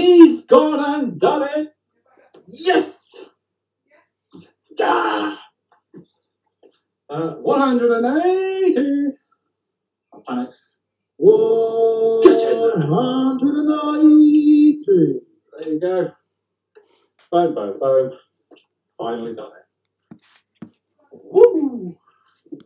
He's gone and done it. Yes. Yeah. Uh, 180. I panicked. 180. There you go. Boom, boom, boom. Finally done it.